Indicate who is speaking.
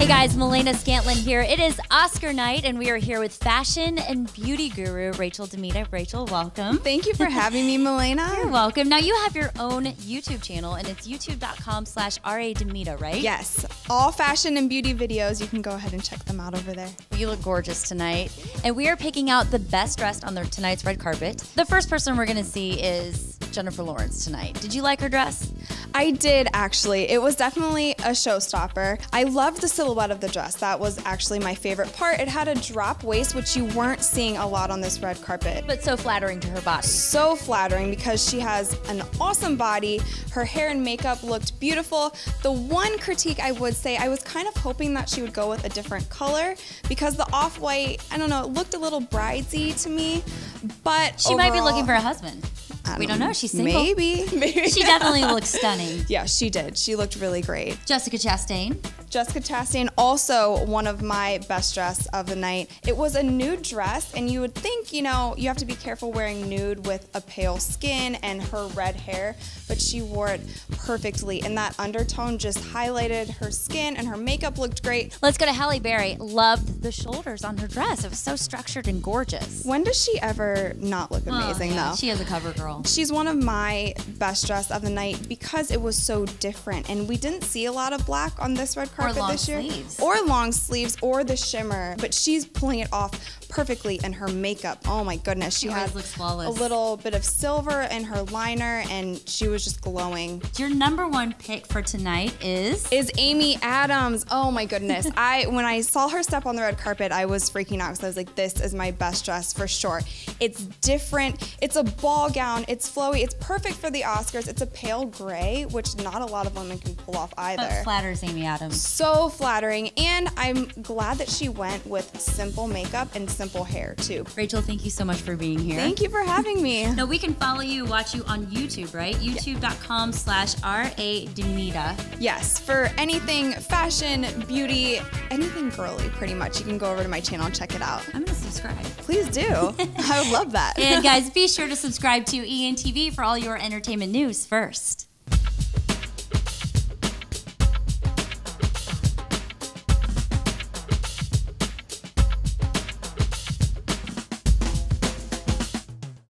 Speaker 1: Hey guys, Melana Scantlin here. It is Oscar night, and we are here with fashion and beauty guru Rachel Demita. Rachel, welcome.
Speaker 2: Thank you for having me, Melana.
Speaker 1: You're welcome. Now you have your own YouTube channel, and it's youtube.com slash RA Demita, right?
Speaker 2: Yes. All fashion and beauty videos. You can go ahead and check them out over there.
Speaker 1: You look gorgeous tonight. And we are picking out the best dressed on the, tonight's red carpet. The first person we're going to see is Jennifer Lawrence tonight. Did you like her dress?
Speaker 2: I did actually. It was definitely a showstopper. I loved the silhouette of the dress. That was actually my favorite part. It had a drop waist, which you weren't seeing a lot on this red carpet.
Speaker 1: But so flattering to her body.
Speaker 2: So flattering because she has an awesome body. Her hair and makeup looked beautiful. The one critique I would say, I was kind of hoping that she would go with a different color because the off-white, I don't know, it looked a little bridesy to me. But
Speaker 1: she
Speaker 2: overall,
Speaker 1: might be looking for a husband. We don't know. She's single.
Speaker 2: Maybe. Maybe.
Speaker 1: She definitely looks stunning.
Speaker 2: Yeah, she did. She looked really great.
Speaker 1: Jessica Chastain.
Speaker 2: Jessica Chastain, also one of my best dress of the night. It was a nude dress, and you would think, you know, you have to be careful wearing nude with a pale skin and her red hair, but she wore it perfectly. And that undertone just highlighted her skin, and her makeup looked great.
Speaker 1: Let's go to Halle Berry. Loved the shoulders on her dress. It was so structured and gorgeous.
Speaker 2: When does she ever not look oh, amazing,
Speaker 1: oh, yeah.
Speaker 2: though?
Speaker 1: She is a cover girl.
Speaker 2: She's one of my best dress of the night because it was so different, and we didn't see a lot of black on this red carpet
Speaker 1: long
Speaker 2: this year,
Speaker 1: sleeves.
Speaker 2: or long sleeves, or the shimmer. But she's pulling it off perfectly in her makeup. Oh my goodness, she,
Speaker 1: She always
Speaker 2: had
Speaker 1: looks flawless.
Speaker 2: a little bit of silver in her liner, and she was just glowing.
Speaker 1: Your number one pick for tonight is
Speaker 2: Is Amy Adams? Oh my goodness! I when I saw her step on the red carpet, I was freaking out because I was like, "This is my best dress for sure." It's different. It's a ball gown. It's flowy. It's perfect for the Oscars. It's a pale gray, which not a lot of women can pull off either.
Speaker 1: flatters Amy Adams.
Speaker 2: So flattering, and I'm glad that she went with simple makeup and simple hair too.
Speaker 1: Rachel, thank you so much for being here.
Speaker 2: Thank you for having me.
Speaker 1: Now we can follow you, watch you on YouTube, right? YouTube.com slash RA Demita.
Speaker 2: Yes, for anything fashion, beauty, anything girly, pretty much, you can go over to my channel and check it out.
Speaker 1: I'm gonna subscribe.
Speaker 2: Please do. I would love that.
Speaker 1: And guys, be sure to subscribe to ENTV for all your entertainment news first.